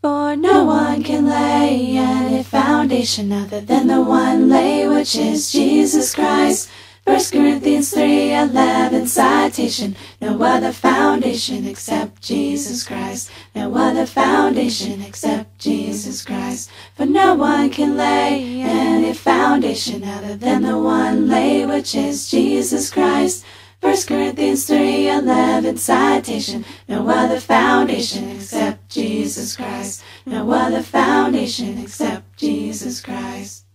For no one can lay any foundation other than the one lay, which is Jesus Christ. 1 Corinthians 3:11 citation. No other foundation except Jesus Christ. No other foundation except Jesus Christ. For no one can lay any foundation other than the one lay which is Jesus Christ. 1 Corinthians 3:11 citation. No other foundation except Jesus Christ. No other foundation except Jesus Christ